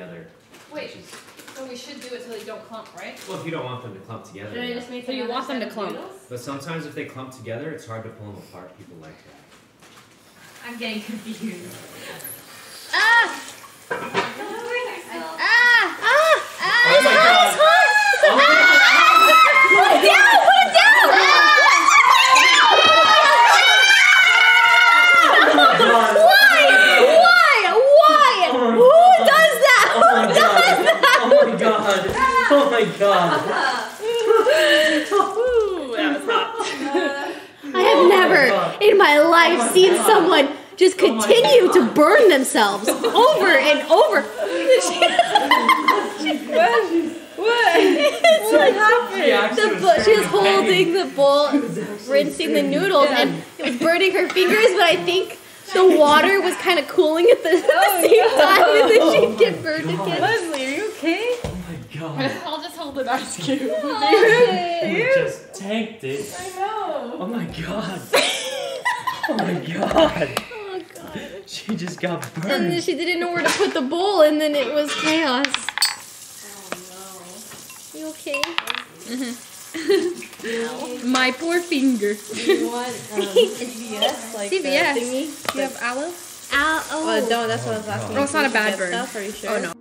together. Wait, so we should do it so they don't clump, right? Well, if you don't want them to clump together. Should I just make So you another want them set to of clump. noodles? But sometimes if they clump together, it's hard to pull them apart. People like that. I'm getting confused. Ah! Ah! Ah! Oh my God. Put it down! Put it down! Why? Why? Why? Who does that? Oh Who my does god! that? Oh my god! Oh my god! That was hot. I have Oh never God. in my life Oh my seen God. someone just Oh continue God. to burn themselves over and over. It's like She actually the was bo- she was holding the bowl, rinsing the noodles, and it was burning her fingers. But I think the water was kind of cooling at the, Oh, same time, and then she'd get oh burned God. again. Leslie, are you okay? Oh my god! Oh, I'll just an ice cube. We just tanked it. I know. Oh my god! Oh my god! Oh god. She just got burned. And then she didn't know where to put the bowl, and then it was chaos. Oh no. You okay? My poor finger. You want um, CVS? Like CVS. Thingy? Do you have aloe? Ow, oh. Well, no, that's what I was asking. Oh, it's not a bad get burn. Stuff? Are you sure? Oh no.